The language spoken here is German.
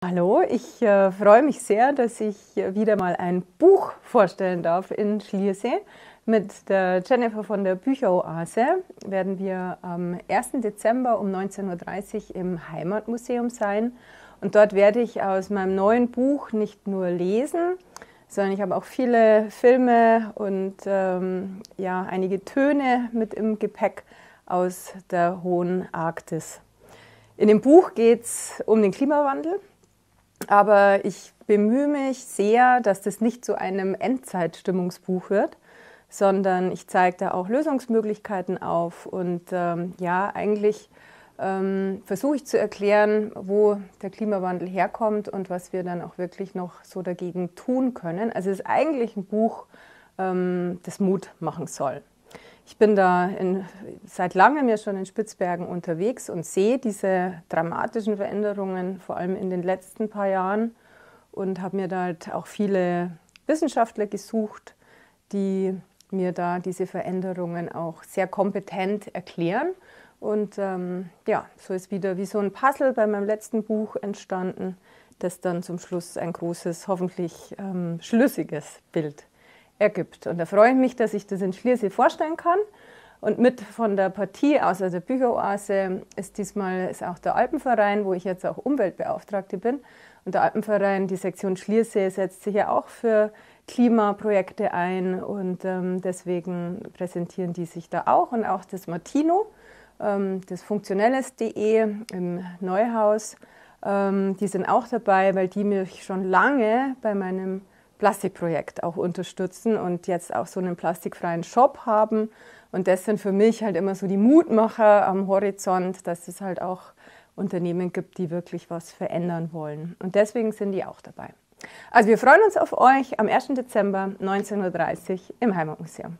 Hallo, ich äh, freue mich sehr, dass ich wieder mal ein Buch vorstellen darf in Schliersee. Mit der Jennifer von der Bücheroase werden wir am 1. Dezember um 19.30 Uhr im Heimatmuseum sein. Und dort werde ich aus meinem neuen Buch nicht nur lesen, sondern ich habe auch viele Filme und ähm, ja, einige Töne mit im Gepäck aus der hohen Arktis. In dem Buch geht es um den Klimawandel aber ich bemühe mich sehr, dass das nicht zu einem Endzeitstimmungsbuch wird, sondern ich zeige da auch Lösungsmöglichkeiten auf und ähm, ja, eigentlich ähm, versuche ich zu erklären, wo der Klimawandel herkommt und was wir dann auch wirklich noch so dagegen tun können. Also es ist eigentlich ein Buch, ähm, das Mut machen soll. Ich bin da in, seit langem ja schon in Spitzbergen unterwegs und sehe diese dramatischen Veränderungen, vor allem in den letzten paar Jahren, und habe mir da halt auch viele Wissenschaftler gesucht, die mir da diese Veränderungen auch sehr kompetent erklären. Und ähm, ja, so ist wieder wie so ein Puzzle bei meinem letzten Buch entstanden, das dann zum Schluss ein großes, hoffentlich ähm, schlüssiges Bild ergibt. Und da freue ich mich, dass ich das in Schliersee vorstellen kann. Und mit von der Partie aus also der Bücheroase ist diesmal ist auch der Alpenverein, wo ich jetzt auch Umweltbeauftragte bin. Und der Alpenverein, die Sektion Schliersee, setzt sich ja auch für Klimaprojekte ein und ähm, deswegen präsentieren die sich da auch und auch das Martino, ähm, das Funktionelles.de im Neuhaus. Ähm, die sind auch dabei, weil die mich schon lange bei meinem Plastikprojekt auch unterstützen und jetzt auch so einen plastikfreien Shop haben. Und das sind für mich halt immer so die Mutmacher am Horizont, dass es halt auch Unternehmen gibt, die wirklich was verändern wollen. Und deswegen sind die auch dabei. Also wir freuen uns auf euch am 1. Dezember 19.30 Uhr im Heimatmuseum.